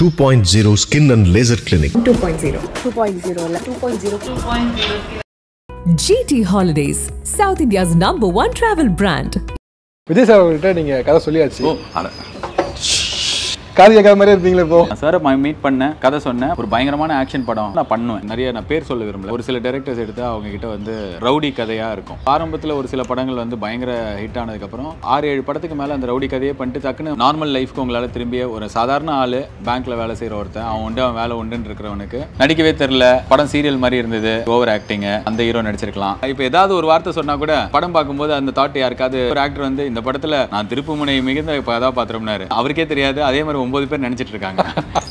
2.0 Skin and Laser Clinic. 2.0 2.0 இல்ல 2.0 GT Holidays, South India's number one travel brand. Vijay sir அவர்கிட்ட நீங்க கதை சொல்லியாச்சு காது கேட்காத மாதிரி இருப்பீங்களே இப்போ? சார் மீட் பண்ணேன் கதை சொன்னேன் ஒரு பயங்கரமான ஆக்ஷன் படம். நான் பண்ணுவேன். நிறைய நான் பேர் சொல்ல விரும்பல. ஒரு சில டேரக்டர்ஸ் எடுத்து அவங்க கிட்ட வந்து ரவுடி கதையா இருக்கும். ஆரம்பத்தில் ஒரு சில படங்கள் வந்து பயங்கர ஹிட் ஆனதுக்கப்புறம் ஆறு ஏழு படத்துக்கு மேலே அந்த ரவுடி கதையை பண்ணிட்டு டக்குன்னு நார்மல் லைஃப்க்கு உங்களால் திரும்பிய ஒரு சாதாரண ஆள் பேங்க்ல வேலை செய்கிற ஒருத்தன் அவன் உண்டு அவன் வேலை உண்டுன்னு இருக்கிறவனுக்கு நடிக்கவே தெரில படம் சீரியல் மாதிரி இருந்தது. ஓவர் ஆக்டிங் அந்த ஹீரோ நடிச்சிருக்கலாம். இப்போ ஏதாவது ஒரு வார்த்தை சொன்னா கூட படம் பார்க்கும்போது அந்த தாட் யாருக்காவது ஒரு ஆக்டர் வந்து இந்த படத்தில் நான் திருப்புமுனை மிகுந்த கதாபாத்திரம்னாரு அவருக்கே தெரியாது. அதே மாதிரி ஒன்பது பேர் நினைச்சிட்டு இருக்காங்க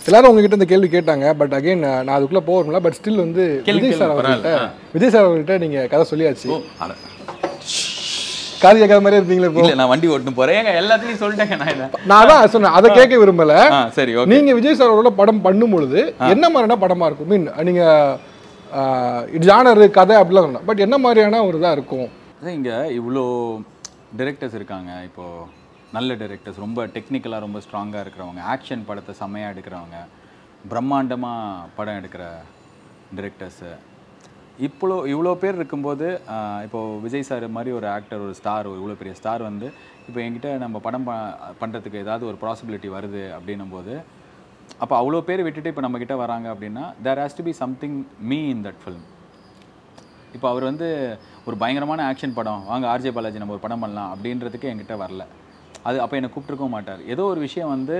எல்லாரும் உங்ககிட்ட இந்த கேள்வி கேட்டாங்க பட் அகைன் நான் அதுக்குள்ள போகிறோம்ல பட் ஸ்டில் வந்து விஜய் சார் அவர்கிட்ட. விஜய் சார் அவர்கிட்ட நீங்க கதை சொல்லியாச்சு. காது கேட்காத மாதிரி இருப்பீங்களா இப்போ? இல்ல நான் வண்டி ஓட்டு போறேன். ஏங்க எல்லாத்துலயும் சொல்லிட்டேங்க நான் இதை. நான் தான் சொன்னேன் அதை கேட்க விரும்பல. சரி ஓகே. நீங்க விஜய் சார் அவரோட படம் பண்ணும் பொழுது என்ன மாதிரியான படமா இருக்கும்? மீன் நீங்க ஜானர் கதை அப்படிலாம் சொன்னேன். பட் என்ன மாதிரியான ஒரு இதா இருக்கும்? இங்க இவ்வளோ டைரக்டர்ஸ் இருக்காங்க. இப்போ நல்ல டைரக்டர்ஸ் ரொம்ப டெக்னிக்கலாக ரொம்ப ஸ்ட்ராங்காக இருக்கிறவங்க ஆக்ஷன் படத்தை செம்மையாக எடுக்கிறவங்க பிரம்மாண்டமாக படம் எடுக்கிற டிரெக்டர்ஸு இப்போ இவ்வளோ பேர் இருக்கும்போது இப்போது விஜய் சார் மாதிரி ஒரு ஆக்டர் ஒரு ஸ்டார் ஒரு இவ்வளோ பெரிய ஸ்டார் வந்து இப்போ என்கிட்ட நம்ம படம் ப பண்ணுறதுக்கு ஏதாவது ஒரு பாசிபிலிட்டி வருது அப்படின்னும் போது அப்போ அவ்வளோ பேர் விட்டுட்டு இப்போ நம்மக்கிட்ட வராங்க அப்படின்னா there has to be something me in that film இப்போ அவர் வந்து ஒரு பயங்கரமான ஆக்ஷன் படம் வாங்க ஆர்ஜே பாலாஜி நம்ம ஒரு படம் பண்ணலாம் அப்படின்றதுக்கு என்கிட்ட வரல. அது அப்போ என்னை கூப்பிட்டுருக்கவும் மாட்டார். ஏதோ ஒரு விஷயம் வந்து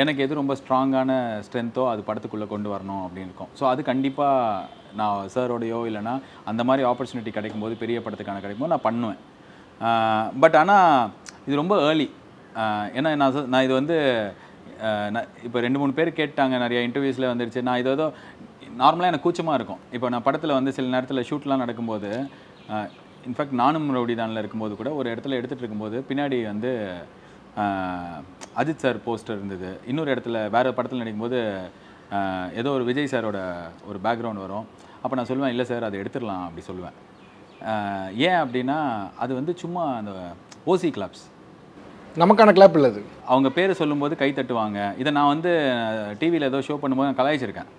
எனக்கு எது ரொம்ப ஸ்ட்ராங்கான ஸ்ட்ரென்த்தோ அது படத்துக்குள்ளே கொண்டு வரணும் அப்படின்னு இருக்கும். ஸோ அது கண்டிப்பாக நான் சாரோடையோ இல்லைன்னா அந்த மாதிரி ஆப்பர்ச்சுனிட்டி கிடைக்கும்போது பெரிய படத்துக்கான கிடைக்கும்போது நான் பண்ணுவேன். பட் ஆனால் இது ரொம்ப ஏர்லி ஏன்னா நான் சொ- நான் இது வந்து இப்போ ரெண்டு மூணு பேர் கேட்டாங்க நிறைய இன்டர்வியூஸில் வந்துருச்சு. நான் இது ஏதோ நார்மலாக எனக்கு கூச்சமாக இருக்கும். இப்போ நான் படத்தில் வந்து சில நேரத்தில் ஷூட்லாம் நடக்கும்போது இன்ஃபேக்ட் நானும் ரவுடிதானில் இருக்கும்போது கூட ஒரு இடத்துல எடுத்துகிட்டு இருக்கும்போது பின்னாடி வந்து அஜித் சார் போஸ்டர் இருந்தது. இன்னொரு இடத்துல வேறு படத்தில் நடிக்கும்போது ஏதோ ஒரு விஜய் சாரோட ஒரு பேக்ரவுண்ட் வரும். அப்போ நான் சொல்லுவேன் இல்லை சார் அதை எடுத்துடலாம் அப்படி சொல்லுவேன். ஏன் அப்படின்னா அது வந்து சும்மா அந்த ஓசி கிளப்ஸ் நமக்கான கிளாப் இல்லை அது. அவங்க பேரை சொல்லும்போது கை தட்டுவாங்க. இதை நான் வந்து டிவியில் ஏதோ ஷோ பண்ணும்போது நான் கலாய்ச்சிருக்கேன்.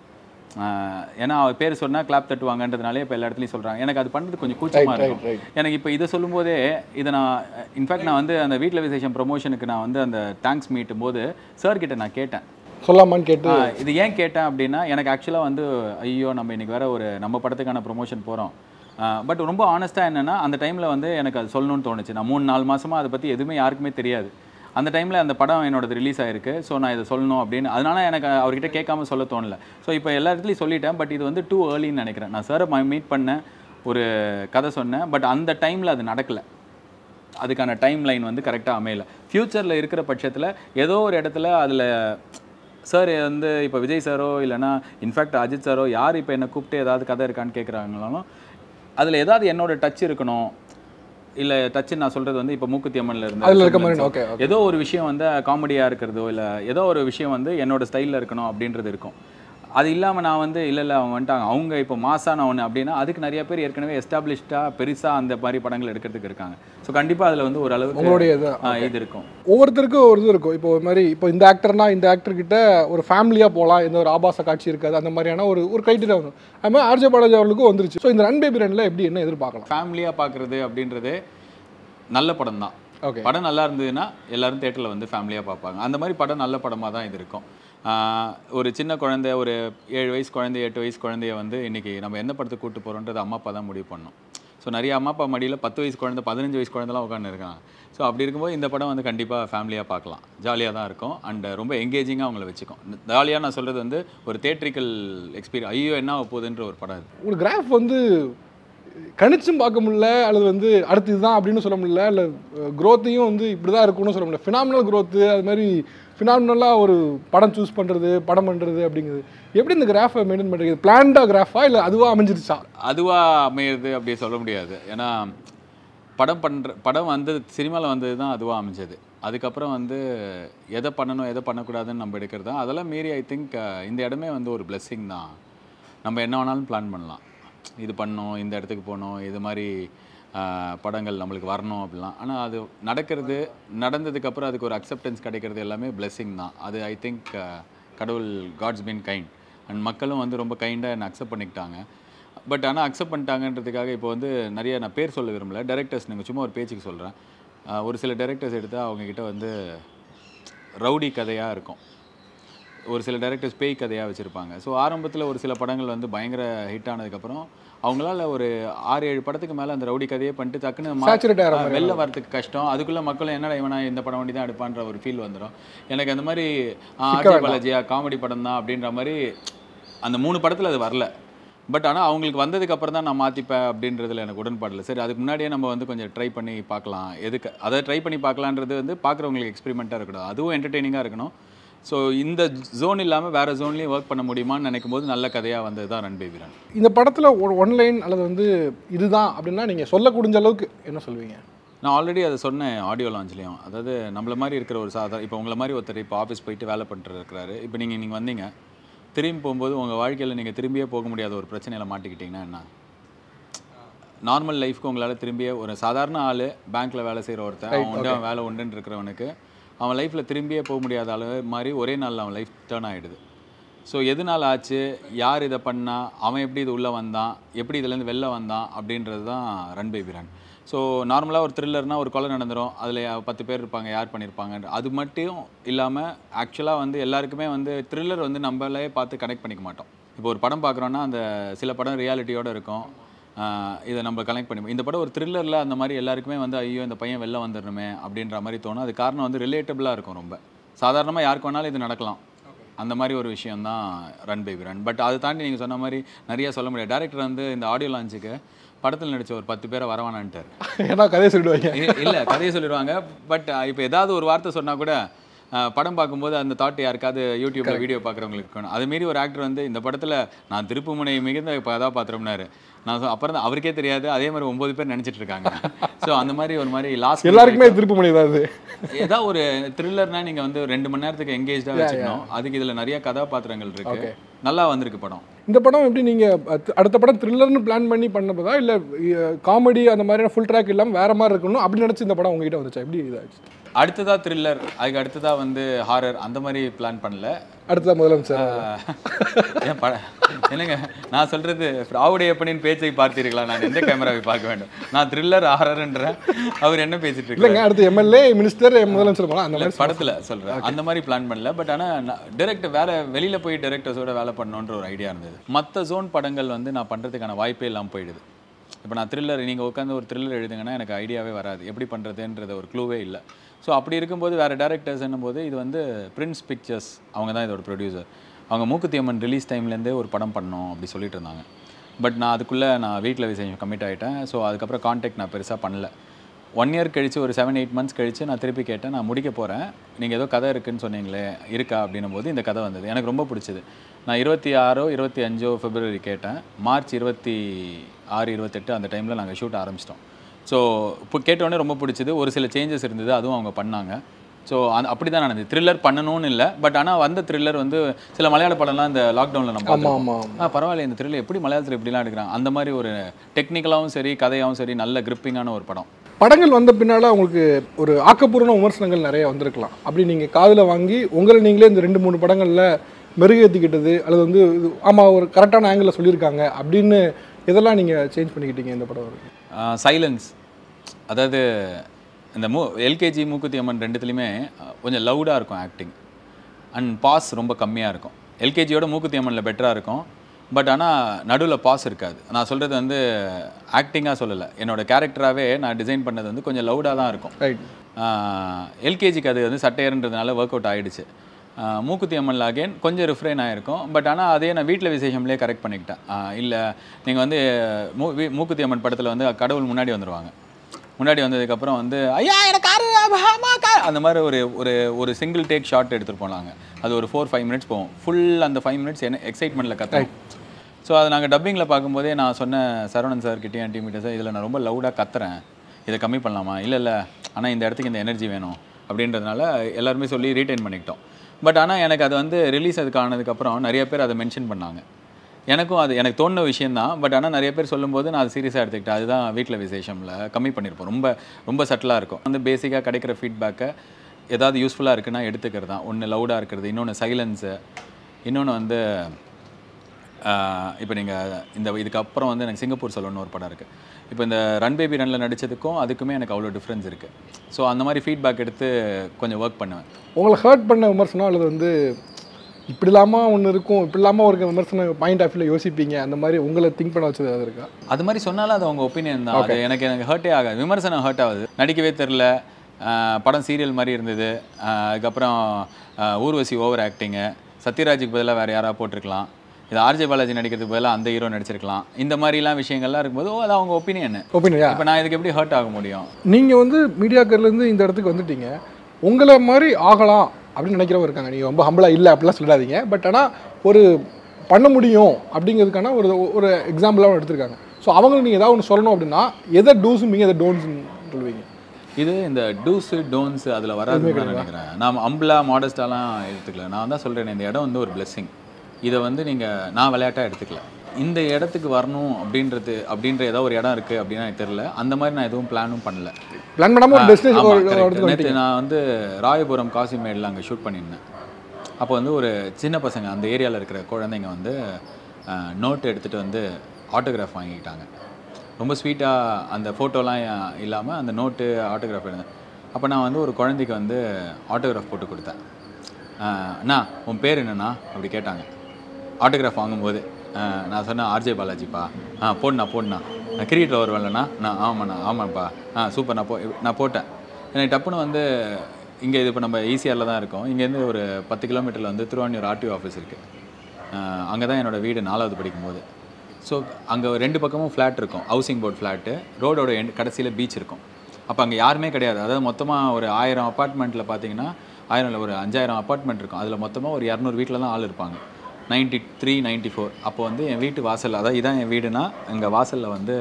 ஏன்னா அவர் பேர் சொன்னால் கிளாப் தட்டுவாங்கன்றதுனாலே இப்போ எல்லா இடத்துலையும் சொல்கிறாங்க எனக்கு அது பண்ணுறது கொஞ்சம் கூச்சமாக இருக்கும். எனக்கு இப்போ இதை சொல்லும்போதே இதை நான் இன்ஃபேக்ட் நான் வந்து அந்த வீட்டில் விசேஷம் ப்ரொமோஷனுக்கு நான் வந்து அந்த தேங்க்ஸ் மீட்டும் போது சார் கிட்ட நான் கேட்டேன். சொல்லாமான்னு கேட்டு இது ஏன் கேட்டேன் அப்படின்னா எனக்கு ஆக்சுவலாக வந்து ஐயோ நம்ம இன்னைக்கு வேற ஒரு நம்ம படத்துக்கான ப்ரொமோஷன் போகிறோம் பட் ரொம்ப ஆனஸ்ட்டாக என்னென்னா அந்த டைமில் வந்து எனக்கு அது சொல்லணும்னு தோணுச்சு. நான் மூணு நாலு மாசமா அதை பற்றி எதுவுமே யாருக்குமே தெரியாது. அந்த டைமில் அந்த படம் என்னோடது ரிலீஸ் ஆயிருக்கு. ஸோ நான் இதை சொல்லணும் அப்படின்னு. அதனால எனக்கு அவர்கிட்ட கேட்காம சொல்ல தோணல. ஸோ இப்போ எல்லா இடத்துலையும் சொல்லிட்டேன். பட் இது வந்து டூ ஏர்லின்னு நினைக்கிறேன். நான் சாரை மீட் பண்ணேன் ஒரு கதை சொன்னேன். பட் அந்த டைமில் அது நடக்கலை. அதுக்கான டைம் லைன் வந்து கரெக்டாக அமையல. ஃப்யூச்சரில் இருக்கிற பட்சத்தில் ஏதோ ஒரு இடத்துல அதில் சார் வந்து இப்போ விஜய் சாரோ இல்லைன்னா இன்ஃபேக்ட் அஜித் சாரோ யார் இப்போ என்னை கூப்பிட்டு ஏதாவது கதை இருக்கான்னு கேட்குறாங்களாலும் அதில் ஏதாவது என்னோடய டச் இருக்கணும். இல்லை டச்சு நான் சொல்கிறது வந்து இப்போ மூக்குத்தி அம்மன்ல இருந்து ஏதோ ஒரு விஷயம் வந்து காமெடியாக இருக்கிறதோ இல்லை ஏதோ ஒரு விஷயம் வந்து என்னோட ஸ்டைலில் இருக்கணும் அப்படின்றது இருக்கும். அது இல்லாமல் நான் வந்து இல்லை இல்லை அவங்க வந்துட்டாங்க. அவங்க இப்போ மாசான ஒன்று அப்படின்னா அதுக்கு நிறைய பேர் ஏற்கனவே எஸ்டாப்ளிஷ்டாக பெருசாக அந்த மாதிரி படங்கள் எடுக்கிறதுக்கு இருக்காங்க. ஸோ கண்டிப்பாக அதில் வந்து ஒரு அளவுக்கு உங்களுடைய இது இருக்கும். ஒவ்வொருத்தருக்கும் ஒரு இது இருக்கும். இப்போ ஒரு மாதிரி இப்போ இந்த ஆக்டர்னா இந்த ஆக்டர் கிட்ட ஒரு ஃபேமிலியாக போகலாம் எந்த ஒரு ஆபாச காட்சி இருக்காது. அந்த மாதிரியான ஒரு ஒரு கைட்டில் வரும். அது மாதிரி ஆர்ஜே பாலாஜி அவர்களுக்கும் வந்துருச்சு. ஸோ இந்த ரன் பேபி ரன்ல எப்படி என்ன எதிர்பார்க்கலாம்? ஃபேமிலியாக பார்க்குறது அப்படின்றது நல்ல படம் தான். ஓகே படம் நல்லா இருந்ததுன்னா எல்லாரும் தேட்டரில் வந்து ஃபேமிலியாக பார்ப்பாங்க. அந்த மாதிரி படம் நல்ல படமாக தான் இது இருக்கும். ஒரு சின்ன குழந்தை ஒரு ஏழு வயசு குழந்தை எட்டு வயசு குழந்தைய வந்து இன்றைக்கி நம்ம என்ன படத்துக்கு கூட்டு போகிறோன்றது அம்மா அப்பா தான் முடிவு பண்ணணும். ஸோ நிறைய அம்மா அப்பா மடியில் பத்து வயசு குழந்தை பதினஞ்சு வயசு குழந்தைலாம் உட்காந்துருக்காங்க ஸோ அப்படி இருக்கும்போது இந்த படம் வந்து கண்டிப்பாக ஃபேமிலியாக பார்க்கலாம். ஜாலியாக தான் இருக்கும். அண்ட் ரொம்ப எங்கேஜிங்காக அவங்கள வச்சுக்கும். ஜாலியாக நான் சொல்கிறது வந்து ஒரு தேட்ரிக்கல் எக்ஸ்பீரியன் ஐயோ என்ன போகுதுன்ற ஒரு படம் இது ஒரு கிராஃப் வந்து கணிச்சும் பார்க்க முடியல அல்லது வந்து அடுத்து இதுதான் அப்படின்னு சொல்ல முடியல இல்லை க்ரோத்தையும் வந்து இப்படி தான் இருக்கும்னு சொல்ல முடியல. ஃபினாமினல் growth அது மாதிரி ஃபினாமினலாக ஒரு படம் சூஸ் பண்ணுறது படம் பண்ணுறது அப்படிங்கிறது எப்படி இந்த கிராஃபை மெயின்டைன் பண்ணுறது பிளான்டாக கிராஃபா இல்லை அதுவாக அமைஞ்சிருச்சா? அதுவாக அமையிறது அப்படி சொல்ல முடியாது. ஏன்னா படம் பண்ணுற படம் வந்தது சினிமாவில் வந்தது தான் அதுவாக அமைஞ்சது. அதுக்கப்புறம் வந்து எதை பண்ணணும் எதை பண்ணக்கூடாதுன்னு நம்ம எடுக்கிறது தான். அதெல்லாம் மீறி ஐ திங்க் இந்த இடமே வந்து ஒரு பிளெஸ்ஸிங் தான். நம்ம என்ன வேணாலும் பிளான் பண்ணலாம். இது பண்ணணும் இந்த இடத்துக்கு போகணும் இது மாதிரி படங்கள் நம்மளுக்கு வரணும் அப்படிலாம். ஆனால் அது நடக்கிறது நடந்ததுக்கப்புறம் அதுக்கு ஒரு அக்செப்டன்ஸ் கிடைக்கிறது எல்லாமே பிளெஸ்ஸிங் தான். அது ஐ திங்க் கடவுள் காட்ஸ் பீன் கைண்ட் அண்ட் மக்களும் வந்து ரொம்ப கைண்டாக என்னை அக்செப்ட் பண்ணிக்கிட்டாங்க. பட் ஆனால் அக்செப்ட் பண்ணிட்டாங்கன்றதுக்காக இப்போ வந்து நிறைய நான் பேர் சொல்ல விரும்பல. டேரக்டர்ஸ் நீங்கள் சும்மா ஒரு பேச்சுக்கு சொல்கிறேன் ஒரு சில டேரக்டர்ஸ் எடுத்தால் அவங்கக்கிட்ட வந்து ரவுடி கதையாக இருக்கும். ஒரு சில டைரக்டர்ஸ் பேய் கதையாக வச்சுருப்பாங்க. ஸோ ஆரம்பத்தில் ஒரு சில படங்கள் வந்து பயங்கர ஹிட் ஆனதுக்கப்புறம் அவங்களால ஒரு ஆறு ஏழு படத்துக்கு மேலே அந்த ரவுடி கதையை பண்ணிட்டு டக்குன்னு வெளில வரதுக்கு கஷ்டம். அதுக்குள்ளே மக்களும் என்னடா இவனா இந்த படம் வண்டி தான் எடுப்பான்ற ஒரு ஃபீல் வந்துடும் எனக்கு அந்த மாதிரி பாலாஜியா காமெடி படம் தான் அப்படின்ற மாதிரி அந்த மூணு படத்தில் அது வரல. பட் ஆனால் அவங்களுக்கு வந்ததுக்கு அப்புறம் தான் நான் மாற்றிப்பேன் அப்படின்றதுல எனக்கு உடன்பாடு இல்லை சரி அதுக்கு முன்னாடியே நம்ம வந்து கொஞ்சம் ட்ரை பண்ணி பார்க்கலாம். எதுக்கு? அதை ட்ரை பண்ணி பார்க்கலான்றது வந்து பார்க்குறவங்களுக்கு எக்ஸ்பெரிமெண்ட்டாக இருக்கணும். அதுவும் என்டர்டெய்னிங்காக இருக்கணும். ஸோ இந்த ஜோன் இல்லாமல் வேறு ஜோன்லேயும் ஒர்க் பண்ண முடியுமான்னு நினைக்கும் போது நல்ல கதையாக வந்தது தான் ரன் பேபி ரன் இந்த படத்தில் ஒன் லைன் அல்லது வந்து இதுதான் அப்படின்னா நீங்கள் சொல்ல முடிஞ்ச அளவுக்கு என்ன சொல்லுவீங்க நான் ஆல்ரெடி அதை சொன்னேன் ஆடியோ லான்ச்லேயும் அதாவது நம்மள மாதிரி இருக்கிற ஒரு சாதாரண இப்போ உங்களை மாதிரி ஒருத்தர் இப்போ ஆஃபீஸ் போயிட்டு வேலை இருக்கிறாரு. இப்போ நீங்கள் நீங்கள் வந்தீங்க. திரும்பி போகும்போது உங்கள் வாழ்க்கையில் நீங்கள் திரும்பியே போக முடியாத ஒரு பிரச்சனையில் மாட்டிக்கிட்டீங்கன்னா என்ன? நார்மல் லைஃப்க்கு உங்களால் திரும்பியே ஒரு சாதாரண ஆள் பேங்க்கில் வேலை செய்கிற ஒருத்தன் அவன் உண்டு அவன் வேலை உண்டுன்னு இருக்கிறவனுக்கு அவன் லைஃப்பில் திரும்பியே போக முடியாத அளவு மாதிரி ஒரே நாளில் அவன் லைஃப் டேர்ன் ஆகிடுது ஸோ எதனால் ஆச்சு? யார் இதை பண்ணா? அவன் எப்படி இது உள்ளே வந்தான்? எப்படி இதுலேருந்து வெளில வந்தான்? அப்படின்றது தான் ரன் பேபிரான் ஸோ நார்மலாக ஒரு த்ரில்லர்னால் ஒரு கொலை நடந்துரும். அதில் பத்து பேர் இருப்பாங்க. யார் பண்ணியிருப்பாங்க அது மட்டும் இல்லாமல் ஆக்சுவலாக வந்து எல்லாருக்குமே வந்து த்ரில்லர் வந்து நம்மளே பார்த்து கனெக்ட் பண்ணிக்க மாட்டோம். இப்போ ஒரு படம் பார்க்குறோன்னா அந்த சில படம் ரியாலிட்டியோடு இருக்கும். இதை நம்ம கனெக்ட் பண்ணி இந்த படம் ஒரு த்ரில்லரில் அந்த மாதிரி எல்லாருக்குமே வந்து ஐயோ இந்த பையன் வெளில வந்துடணுமே அப்படின்ற மாதிரி தோணும். அது காரணம் வந்து ரிலேட்டபிளாக இருக்கும் ரொம்ப. சாதாரணமாக யாருக்கு வேணாலும் இது நடக்கலாம். அந்த மாதிரி ஒரு விஷயம் தான் ரன் பேபி ரன் பட் அதை தாண்டி நீங்கள் சொன்ன மாதிரி நிறைய சொல்ல முடியாது. டேரக்டர் வந்து இந்த ஆடியோ லான்ச்சுக்கு படத்தில் நடிச்ச ஒரு பத்து பேரை வரவானான்ட்டார். ஏன்னா கதையை சொல்லிடுவாங்க. இல்ல கதையை சொல்லிடுவாங்க. பட் இப்போ ஏதாவது ஒரு வார்த்தை சொன்னா கூட படம் பார்க்கும்போது அந்த தாட் யாருக்காவது யூடியூப்ல வீடியோ பார்க்குறவங்களுக்கு இருக்கணும் அது மீறி ஒரு ஆக்டர் வந்து இந்த படத்துல நான் திருப்புமுனை மிகுந்த கதாபாத்திரம்னாரு நான் அப்புறம் அவருக்கே தெரியாது. அதே மாதிரி ஒன்பது பேர் நினைச்சிட்டு இருக்காங்க. ஸோ அந்த மாதிரி ஒரு மாதிரி லாஸ்ட் எல்லாருக்குமே திருப்பு முடியாது ஏதாவது ஒரு த்ரில்லர்னா நீங்க வந்து ரெண்டு மணி நேரத்துக்கு எங்கேஜா வச்சுக்கணும். அதுக்கு இதுல நிறைய கதாபாத்திரங்கள் இருக்கு. நல்லா வந்திருக்கு படம். இந்த படம் எப்படி நீங்கள் அடுத்த படம் த்ரில்லர்னு பிளான் பண்ணி பண்ணப்பதா? இல்லை காமெடி அந்த மாதிரியான ஃபுல் ட்ராக் இல்லாமல் வேற மாதிரி இருக்கணும் அப்படி நினச்சி இந்த படம் உங்ககிட்ட வந்துச்சா? எப்படி இதாச்சு? அடுத்ததா த்ரில்லர் அதுக்கு அடுத்ததா வந்து ஹாரர் அந்த மாதிரி பிளான் பண்ணல. அடுத்த முதலமைச்சர்? என்னங்க நான் சொல்றது ஆவுடையப்பனின் பேச்சை பார்த்தீர்களா? நான் எந்த கேமராவை பார்க்க வேண்டும்? நான் த்ரில்லர் ஆரர்ன்றேன் அவர் என்ன பேசிட்டு இருக்காரு? இல்லைங்க அடுத்து எம்எல்ஏ மினிஸ்டர் முதலமைச்சர் போகலாம் அந்த படத்துல சொல்றேன். அந்த மாதிரி பிளான் பண்ணல. பட் ஆனா டைரக்டர் வேற வெளியில போய் டைரக்டர்ஸோட வேலை பண்ணணுன்ற ஒரு ஐடியா இருந்தது. மத்த ஜோன் படங்கள் வந்து நான் பண்றதுக்கான வாய்ப்பே இல்லாம போயிடுது. இப்போ நான் த்ரில்லர் நீங்கள் உட்காந்து ஒரு த்ரில்லர் எழுதுங்கன்னா எனக்கு ஐடியாவே வராது. எப்படி பண்ணுறதுன்றது ஒரு க்ளூவே இல்லை. ஸோ அப்படி இருக்கும்போது வேறு டேரக்டர்ஸ் போது இது வந்து பிரின்ஸ் பிக்சர்ஸ் அவங்க தான் இதோட ப்ரொடியூசர் அவங்க மூக்குத்தியம்மன் ரிலீஸ் டைம்லேருந்தே ஒரு படம் பண்ணோம் அப்படி சொல்லிட்டு இருந்தாங்க. பட் நான் அதுக்குள்ளே நான் வீட்டில் விசேஷம் கமிட் ஆகிட்டேன் ஸோ அதுக்கப்புறம் காண்டாக்ட் நான் பெருசாக பண்ணல. ஒன் இயர் கழிச்சு ஒரு செவன் எயிட் மந்த்ஸ் கழிச்சு நான் திருப்பி கேட்டேன் நான் முடிக்க போகிறேன் நீங்கள் ஏதோ கதை இருக்குன்னு சொன்னீங்களே இருக்கா? அப்படின்னும் போது இந்த கதை வந்தது. எனக்கு ரொம்ப பிடிச்சது. நான் இருபத்தி ஆறோ இருபத்தி அஞ்சோ பிப்ரவரி கேட்டேன். மார்ச் இருபத்தி ஆறு இருபத்தெட்டு அந்த டைமில் நாங்கள் ஷூட் ஆரம்பிச்சிட்டோம். ஸோ இப்போ கேட்டோடனே ரொம்ப பிடிச்சது. ஒரு சில சேஞ்சஸ் இருந்தது அதுவும் அவங்க பண்ணாங்க. ஸோ அந்த அப்படி தான் நடந்தது. த்ரில்லர் பண்ணணும்னு இல்லை பட் ஆனால் வந்த த்ரில்லர் வந்து சில மலையாள படம்லாம் இந்த லாக்டவுனில் நம்ம ஆ பரவாயில்ல இந்த த்ரில்லர் எப்படி மலையாளத்தில் இப்படிலாம் எடுக்கிறாங்க அந்த மாதிரி ஒரு டெக்னிக்கலாகவும் சரி கதையாகவும் சரி நல்ல கிரிப்பிங்கான ஒரு படம். படங்கள் வந்த பின்னால் உங்களுக்கு ஒரு ஆக்கப்பூர்வ விமர்சனங்கள் நிறைய வந்திருக்கலாம். அப்படி நீங்கள் காதில் வாங்கி உங்களை நீங்களே இந்த ரெண்டு மூணு படங்களில் மெருகேற்றிக்கிட்டது அல்லது வந்து இது ஆமாம் ஒரு கரெக்டான ஆங்கிளில் சொல்லியிருக்காங்க அப்படின்னு இதெல்லாம் நீங்கள் சேஞ்ச் பண்ணிக்கிட்டீங்க இந்த படம் வரைக்கும்? சைலன்ஸ் அதாவது இந்த மூ எல்கேஜி மூக்குத்தி அம்மன் ரெண்டுத்துலையுமே கொஞ்சம் லவுடாக இருக்கும் ஆக்டிங் அண்ட் பாஸ் ரொம்ப கம்மியாக இருக்கும். எல்கேஜியோட மூக்குத்தி அம்மனில் பெட்டராக இருக்கும். பட் ஆனால் நடுவில் பாஸ் இருக்காது. நான் சொல்கிறது வந்து ஆக்டிங்காக சொல்லலை. என்னோட கேரக்டராகவே நான் டிசைன் பண்ணது வந்து கொஞ்சம் லவுடாக தான் இருக்கும். ரைட் எல்கேஜிக்கு அது வந்து சட்டையர்ன்றதுனால ஒர்க் அவுட் ஆகிடுச்சு மூக்குத்தி அம்மனில் அகைன் கொஞ்சம் ரிஃப்ரெயின் ஆகிருக்கும் பட் ஆனால் அதே நான் வீட்டில் விசேஷம்லேயே கரெக்ட் பண்ணிக்கிட்டேன். இல்லை நீங்கள் வந்து மூ வீ- மூக்குத்தி அம்மன் படத்தில் வந்து கடவுள் முன்னாடி வந்துடுவாங்க முன்னாடி வந்ததுக்கப்புறம் வந்து ஐயா எனக்கு காரு அந்த மாதிரி ஒரு ஒரு ஒரு சிங்கிள் டேக் ஷாட் எடுத்துகிட்டு போனாங்க. அது ஒரு ஃபோர் ஃபைவ் மினிட்ஸ் போகும். ஃபுல் அந்த ஃபைவ் மினிட்ஸ் என்ன எக்ஸைட்மெண்ட்டில் கற்றுறோம் ஸோ அதை நாங்கள் டப்பிங்கில் பார்க்கும்போதே நான் சொன்ன சரவணன் சார் கிட்டேயும் டீம் சார் இதில் நான் ரொம்ப லவுடாக கத்துறேன். இதை கம்மி பண்ணலாமா? இல்லை இல்லை. ஆனால் இந்த இடத்துக்கு இந்த எனர்ஜி வேணும். அப்படின்றதுனால எல்லாருமே சொல்லி ரீட்டைன் பண்ணிக்கிட்டோம். பட் ஆனால் எனக்கு அது வந்து ரிலீஸ் அதுக்கு ஆனதுக்கப்புறம் நிறைய பேர் அதை மென்ஷன் பண்ணாங்க. எனக்கும் அது எனக்கு தோணுன விஷயந்தான் பட் ஆனால் நிறைய பேர் சொல்லும்போது நான் அது சீரியஸாக எடுத்துக்கிட்டேன். அதுதான் வீட்டில் விசேஷமில். கம்மி பண்ணியிருப்போம் ரொம்ப ரொம்ப சட்டிலாக இருக்கும். வந்து பேசிக்காக கிடைக்கிற ஃபீட்பேக்கை ஏதாவது யூஸ்ஃபுல்லாக இருக்குன்னா எடுத்துக்கிறது? தான் ஒன்று லவுடாக இருக்கிறது இன்னொன்று சைலன்ஸு இன்னொன்று வந்து இப்போ நீங்கள் இந்த இதுக்கப்புறம் வந்து எனக்கு சிங்கப்பூர் சொல்லணும்னு ஒரு படம் இருக்குது இப்போ இந்த ரன் பேபி ரனில் நடித்ததுக்கும் அதுக்குமே எனக்கு அவ்வளோ டிஃப்ரென்ஸ் இருக்குது ஸோ அந்த மாதிரி ஃபீட்பேக் எடுத்து கொஞ்சம் ஒர்க் பண்ணுவேன். உங்களை ஹர்ட் பண்ண விமர்சனம் அல்லது வந்து இப்படி இல்லாமல் ஒன்று இருக்கும் இப்படி இல்லாமல் ஒரு விமர்சனம் பாயிண்ட் ஆஃப் வியூவில் யோசிப்பீங்க அந்த மாதிரி உங்களை திங்க் பண்ண வச்சது ஏதாவது இருக்கா? அது மாதிரி சொன்னாலும் அது அவங்க ஒப்பீனியன் தான். அது எனக்கு எனக்கு ஹர்ட்டே ஆகாது. விமர்சனம் ஹர்ட் ஆகுது. நடிக்கவே தெரில படம் சீரியல் மாதிரி இருந்தது. அதுக்கப்புறம் ஊர்வசி ஓவர் ஆக்டிங்கு சத்யராஜுக்கு பதிலாக வேறு யாராவது போட்டிருக்கலாம். இது ஆர்ஜே பாலாஜி நடிக்கிறதுக்கு பதிலாக அந்த ஹீரோ நடிச்சிருக்கலாம். இந்த மாதிரிலாம் விஷயங்கள்லாம் இருக்கும்போது ஓ அது அவங்க ஒப்பீனியன் ஒப்பீனியா இப்போ நான் இதுக்கு எப்படி ஹர்ட் ஆக முடியும்? நீங்கள் வந்து மீடியாக்கர்லேருந்து இந்த இடத்துக்கு வந்துட்டீங்க. உங்களை மாதிரி ஆகலாம் அப்படின்னு நினைக்கிறவங்க இருக்காங்க. நீங்கள் ரொம்ப ஹம்பிளாக இல்லை அப்படிலாம் சொல்லாதீங்க. பட் ஆனால் ஒரு பண்ண முடியும் அப்படிங்கிறதுக்கான ஒரு ஒரு எக்ஸாம்பிளாகவும் எடுத்திருக்காங்க. ஸோ அவங்களுக்கு நீங்கள் ஏதாவது ஒன்று சொல்லணும் அப்படின்னா எதை டூஸும்பீங்க எதை டோன்ஸ்னு சொல்லுவீங்க? இது இந்த டூஸு டோன்ஸு அதில் வராதுன்னு தான் நினைக்கிறேன். நான் அம்பிளா மாடஸ்டாலாம் எடுத்துக்கல. நான் தான் சொல்கிறேன் இந்த இடம் வந்து ஒரு blessing. இதை வந்து நீங்கள் நான் விளையாட்டாக எடுத்துக்கல. இந்த இடத்துக்கு வரணும் அப்படின்றது அப்படின்ற ஏதோ ஒரு இடம் இருக்குது அப்படின்னு எனக்கு தெரியல. அந்த மாதிரி நான் எதுவும் பிளானும் பண்ணல. பிளான் பண்ணாமல் வந்துட்டீங்க நான் வந்து ராயபுரம் காசிமேடில் அங்கே ஷூட் பண்ணியிருந்தேன். அப்போ வந்து ஒரு சின்ன பசங்க அந்த ஏரியாவில் இருக்கிற குழந்தைங்க வந்து நோட் எடுத்துகிட்டு வந்து ஆட்டோகிராஃப் வாங்கிக்கிட்டாங்க. ரொம்ப ஸ்வீட்டாக அந்த ஃபோட்டோலாம் இல்லாமல் அந்த நோட்டு ஆட்டோகிராஃப் இருந்தேன் அப்போ நான் வந்து ஒரு குழந்தைக்கு வந்து ஆட்டோகிராஃப் போட்டு கொடுத்தேன். அண்ணா உன் பேர் என்னண்ணா? அப்படி கேட்டாங்க. ஆட்டோகிராஃப் வாங்கும்போது நான் சொன்னேன் ஆர்ஜே பாலாஜிப்பா. ஆ போடணா போடணா நான் கிரிக்கெட்டில் வருவேன்லண்ணா நான் ஆமாண்ணா ஆமாப்பா. ஆ சூப்பர் நான் போ நான் போட்டேன். எனக்கு டப்புன்னு வந்து இங்கே இது இப்போ நம்ம ஈசிஆரில் தான் இருக்கோம். இங்கேருந்து ஒரு பத்து கிலோமீட்டரில் வந்து திருவான்யூர் ஆர்டிஓ ஆஃபீஸ் இருக்குது அங்கே தான் என்னோடய வீடு நாலாவது படிக்கும்போது. ஸோ அங்கே ரெண்டு பக்கமும் ஃப்ளாட் இருக்கும். ஹவுசிங் போர்ட் ஃப்ளாட்டு ரோடோட எண்ட் கடைசியில் பீச் இருக்கும். அப்போ அங்கே யாருமே கிடையாது. அதாவது மொத்தமாக ஒரு ஆயிரம் அப்பார்ட்மெண்ட்டில் பார்த்தீங்கன்னா ஆயிரம் இல்லை ஒரு அஞ்சாயிரம் அப்பார்ட்மெண்ட் இருக்கும். அதில் மொத்தமாக ஒரு இரநூறு வீட்டில் தான் ஆள் இருப்பாங்க. நைன்ட்டி த்ரீ நைன்ட்டி ஃபோர் அப்போ வந்து என் வீட்டு வாசல் அதாவது இதான் என் வீடுனா எங்கள் வாசலில் வந்து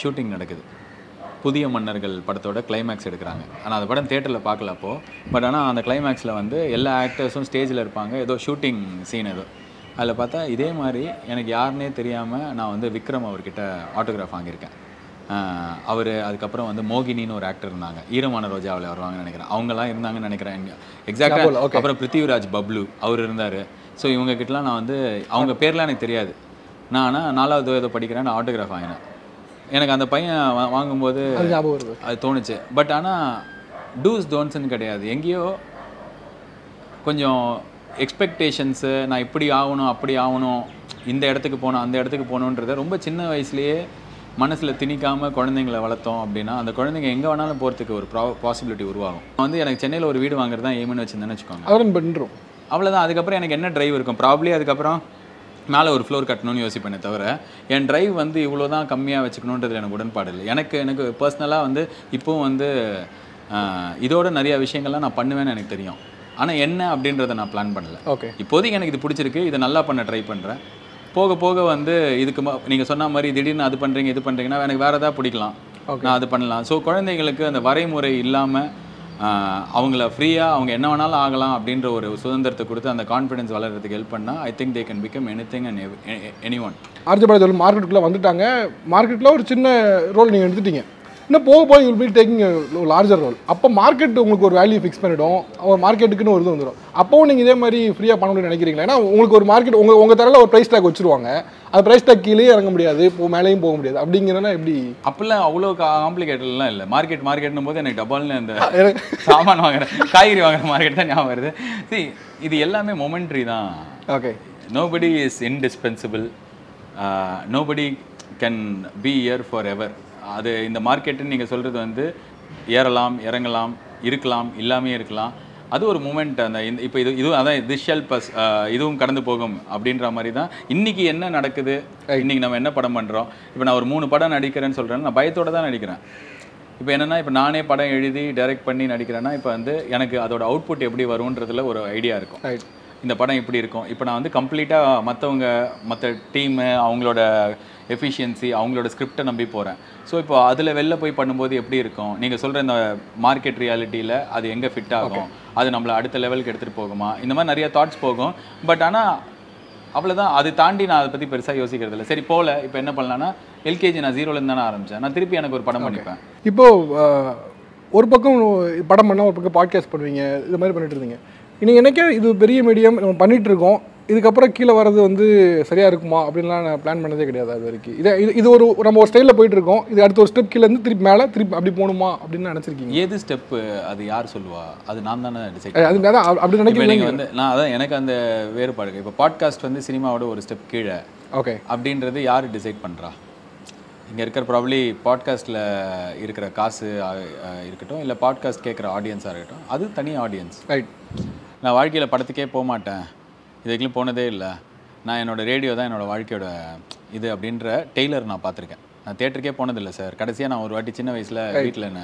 ஷூட்டிங் நடக்குது. புதிய மன்னர்கள் படத்தோட கிளைமேக்ஸ் எடுக்கிறாங்க. ஆனால் அந்த படம் தேட்டரில் பார்க்கல அப்போ. பட் ஆனால் அந்த கிளைமேக்ஸில் வந்து எல்லா ஆக்டர்ஸும் ஸ்டேஜில் இருப்பாங்க. ஏதோ ஷூட்டிங் சீன் ஏதோ. அதில் பார்த்தா இதே மாதிரி எனக்கு யாருன்னே தெரியாமல் நான் வந்து விக்ரம் அவர்கிட்ட ஆட்டோகிராஃப் வாங்கியிருக்கேன். அவர் அதுக்கப்புறம் வந்து மோகினின்னு ஒரு ஆக்டர் இருந்தாங்க. ஈரமான ரோஜாவில் வருவாங்கன்னு நினைக்கிறேன். அவங்கெல்லாம் இருந்தாங்கன்னு நினைக்கிறேன். எக்ஸாக்டாக அப்புறம் பிருத்திவிராஜ் பப்ளு அவர் இருந்தார். ஸோ இவங்க கிட்டலாம் நான் வந்து அவங்க பேர்லாம் எனக்கு தெரியாது. நான் ஆனால் நாலாவது ஏதோ படிக்கிறேன் ஆட்டோகிராஃப் வாங்கினேன். எனக்கு அந்த பையன் வா- வாங்கும்போது அது தோணுச்சு. பட் ஆனால் டூஸ் டோன்ஸ்னு கிடையாது. எங்கேயோ கொஞ்சம் எக்ஸ்பெக்டேஷன்ஸு நான் இப்படி ஆகணும் அப்படி ஆகணும் இந்த இடத்துக்கு போகணும் அந்த இடத்துக்கு போகணுன்றத ரொம்ப சின்ன வயசுலேயே மனசில் திணிக்காமல் குழந்தைங்கள வளர்த்தோம் அப்படின்னா அந்த குழந்தைங்க எங்கே வேணாலும் போகிறதுக்கு ஒரு ப்ரா பாசிபிலிட்டி உருவாகும். நான் வந்து எனக்கு சென்னையில் ஒரு வீடு வாங்குறது தான் எய்ம்னு வச்சுருந்தேன்னு வச்சுக்கோங்க. அவ்வளோதான் அதுக்கப்புறம் எனக்கு என்ன டிரைவ் இருக்கும்? ப்ராப்ளி அதுக்கப்புறம் மேலே ஒரு ஃப்ளோர் கட்டணும்னு யோசிப்பேனே தவிர என் டிரைவ் வந்து இவ்வளோ தான் கம்மியாக வச்சுக்கணுன்றது எனக்கு உடன்பாடு இல்லை. எனக்கு எனக்கு பர்சனலாக வந்து இப்போவும் வந்து இதோட நிறைய விஷயங்கள்லாம் நான் பண்ணுவேன்னு எனக்கு தெரியும். ஆனால் என்ன அப்படின்றத நான் பிளான் பண்ணல. ஓகே இப்போதைக்கு எனக்கு இது பிடிச்சிருக்கு. இதை நல்லா பண்ண ட்ரை பண்ணுறேன் போக போக வந்து இதுக்கு நீங்கள் சொன்ன மாதிரி திடீர்னு அது பண்ணுறீங்க இது பண்ணுறீங்கன்னா எனக்கு வேறு ஏதாவது பிடிக்கலாம். நான் அது பண்ணலாம். ஸோ குழந்தைங்களுக்கு அந்த வரைமுறை இல்லாமல் அவங்கள ஃப்ரீயாக அவங்க என்ன வேணாலும் ஆகலாம் அப்படின்ற ஒரு சுதந்திரத்தை கொடுத்து அந்த கான்ஃபிடன்ஸ் வளர்கிறதுக்கு ஹெல்ப் பண்ணால் I think they can become anything and anyone RJ Balaji மார்க்கெட்டுக்குள்ளே வந்துட்டாங்க. மார்க்கெட்டில் ஒரு சின்ன ரோல் நீங்கள் எடுத்துட்டீங்க. இன்னும் போக போய் you'll be taking larger role அப்போ மார்க்கெட் உங்களுக்கு ஒரு வேல்யூ ஃபிக்ஸ் பண்ணிடும். ஒரு மார்க்கெட்டுக்குன்னு ஒரு இது வந்துடும் அப்போவும் நீங்கள் இதே மாதிரி ஃப்ரீயாக பண்ண முடியும்னு நினைக்கிறீங்களா? ஏன்னா உங்களுக்கு ஒரு மார்க்கெட் உங்கள் உங்கள் தரல ஒரு ப்ரைஸ் டேக் வச்சுருவாங்க. அந்த ப்ரைஸ் டேக் கீழே இறங்க முடியாது இப்போ மேலேயும் போக முடியாது. அப்படிங்கிறனா எப்படி? அப்போல்லாம் அவ்வளோ காம்ப்ளிகேட்டட்லாம் இல்லை. மார்க்கெட் மார்க்கெட்னும் போது எனக்கு டபால்னு அந்த சாமான் வாங்குற காய்கறி வாங்குற மார்க்கெட் தான் ஞாபகம் வருது. See இது எல்லாமே மொமெண்ட்ரி தான். Okay nobody is indispensable. uh, nobody can be here forever. அது இந்த மார்க்கெட்டுன்னு நீங்கள் சொல்கிறது வந்து ஏறலாம் இறங்கலாம் இருக்கலாம் இல்லாமே இருக்கலாம். அது ஒரு மூமெண்ட் அந்த இப்போ இது இதுவும் அதான் pass uh, இதுவும் கடந்து போகும் அப்படின்ற மாதிரி தான். இன்னைக்கு என்ன நடக்குது? இன்னைக்கு நம்ம என்ன படம் பண்ணுறோம் இப்போ நான் ஒரு மூணு படம் நடிக்கிறேன்னு சொல்கிறேன் நான் பயத்தோட தான் நடிக்கிறேன். இப்போ என்னன்னா இப்போ நானே படம் எழுதி டைரக்ட் பண்ணி நடிக்கிறேன்னா இப்போ வந்து எனக்கு அதோட அவுட்புட் எப்படி வரும்ன்றதுல ஒரு ஐடியா இருக்கும். ரைட் இந்த படம் இப்படி இருக்கும். இப்போ நான் வந்து கம்ப்ளீட்டாக மற்றவங்க மற்ற டீமு அவங்களோட எஃபிஷியன்சி அவங்களோட ஸ்கிரிப்டை நம்பி போகிறேன் ஸோ இப்போ அதில் வெளில போய் பண்ணும்போது எப்படி இருக்கும்? நீங்கள் சொல்கிற இந்த மார்க்கெட் ரியாலிட்டியில் அது எங்கே ஃபிட் ஆகும்? அது நம்மளை அடுத்த லெவலுக்கு எடுத்துகிட்டு போகுமா? இந்த மாதிரி நிறைய தாட்ஸ் போகும். பட் ஆனால் அவ்வளோதான் அது தாண்டி நான் அதை பற்றி பெருசாக யோசிக்கிறது இல்லை. சரி போகல இப்போ என்ன பண்ணலான்னா எல்கேஜி நான் ஜீரோலேருந்து தானே ஆரம்பித்தேன் நான் திருப்பி எனக்கு ஒரு படம் பண்ணிப்பேன். இப்போ அஹ், ஒரு பக்கம் படம் பண்ணால் ஒரு பக்கம் பாட்காஸ்ட் பண்ணுவீங்க இது மாதிரி பண்ணிட்டு இருந்தீங்க. நீங்கள் எனக்கே இது பெரிய மீடியம் நம்ம பண்ணிட்டு இருக்கோம். இதுக்கப்புறம் கீழே வர்றது வந்து சரியாக இருக்குமா அப்படின்லாம் நான் பிளான் பண்ணதே கிடையாது அது வரைக்கும். இதே இது இது ஒரு நம்ம ஒரு ஸ்டைலில் போயிட்டு இருக்கோம் இது அடுத்த ஒரு ஸ்டெப் கீழே இருந்து திருப்பி மேலே திருப்பி அப்படி போகணுமா அப்படின்னு நினச்சிருக்கீங்க? ஏது ஸ்டெப்பு அது யார் சொல்லுவா? அது நான் தானே டிசைட் அது அதான் அப்படி நீங்கள் நினைக்கிறீங்க வந்து நான் அதான் எனக்கு அந்த வேறுபாடு. இப்போ பாட்காஸ்ட் வந்து சினிமாவோட ஒரு ஸ்டெப் கீழே. ஓகே அப்படின்றது யார் டிசைட் பண்ணுறா இங்கே இருக்கிற ப்ராப்ளி பாட்காஸ்ட்டில் இருக்கிற காசு இருக்கட்டும் இல்லை பாட்காஸ்ட் கேட்குற ஆடியன்ஸாக இருக்கட்டும் அது தனி ஆடியன்ஸ் ரைட் நான் வாழ்க்கையில் படத்துக்கே போக மாட்டேன் இதுக்குலாம் போனதே இல்லை. நான் என்னோட ரேடியோ தான் என்னோட வாழ்க்கையோட இது அப்படின்ற டெய்லர் நான் பார்த்துருக்கேன். நான் தேட்டருக்கே போனதில்லை சார் கடைசியாக நான் ஒரு வாட்டி சின்ன வயசில் வீட்டில் என்ன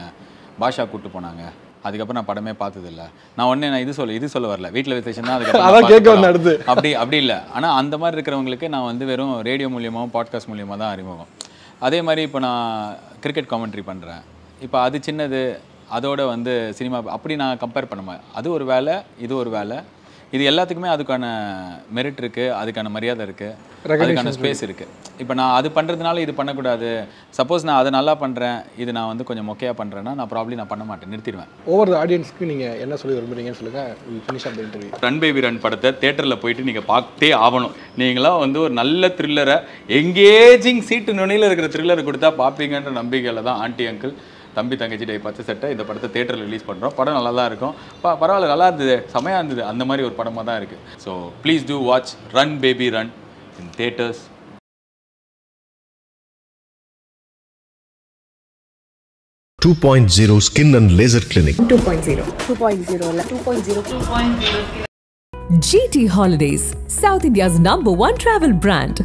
பாஷா கூப்பிட்டு போனாங்க. அதுக்கப்புறம் நான் படமே பார்த்ததில்ல. நான் உடனே நான் இது சொல்ல இது சொல்ல வரல. வீட்டில் விசேஷம் தான் அதுக்கப்புறம். அடுத்து. அப்படி அப்படி இல்லை. ஆனால் அந்த மாதிரி இருக்கிறவங்களுக்கு நான் வந்து வெறும் ரேடியோ மூலியமாகவும் பாட்காஸ்ட் மூலியமாக தான் அறிமுகம். அதே மாதிரி இப்போ நான் கிரிக்கெட் காமெண்ட்ரி பண்ணுறேன் இப்போ அது சின்னது அதோட வந்து சினிமா அப்படி நான் கம்பேர் பண்ண அது ஒரு வேலை இது ஒரு வேலை இது எல்லாத்துக்குமே அதுக்கான மெரிட் இருக்குது அதுக்கான மரியாதை இருக்குது அதுக்கான ஸ்பேஸ் இருக்குது இப்போ நான் அது பண்ணுறதுனால இது பண்ணக்கூடாது. சப்போஸ் நான் அதை நல்லா பண்ணுறேன் இது நான் வந்து கொஞ்சம் மொக்கையாக பண்ணுறேன்னா நான் ப்ராப்ளம் நான் பண்ண மாட்டேன் நிறுத்திடுவேன். ஓவர் ஆடியன்ஸ்க்கு நீங்கள் என்ன சொல்லி விரும்புறீங்கன்னு சொல்லுங்கள் finish interview Run baby Run படத்தை தேட்டரில் போயிட்டு நீங்கள் பார்த்தே ஆகணும். நீங்களாம் வந்து ஒரு நல்ல த்ரில்லரை எங்கேஜிங் சீட்டு நுனியில் இருக்கிற த்ரில்லரை கொடுத்தா பார்ப்பீங்கன்ற நம்பிக்கையில் தான் ஆண்டி அங்கிள் தம்பி தங்கச்சி டே பச்சை சட்டை இந்த படத்தை தேட்டரில் ரிலீஸ் பண்ணுறோம் படம் நல்லா தான் இருக்கும். ப பரவாயில்ல நல்லா இருந்தது செமையாக இருந்தது. அந்த மாதிரி ஒரு படமாக தான் இருக்குது so please to watch Run Baby Run in theatres two point zero skin and laser clinic two point zero two point zero இல்லை two point zero two point zero GT Holidays, South India's number one travel brand.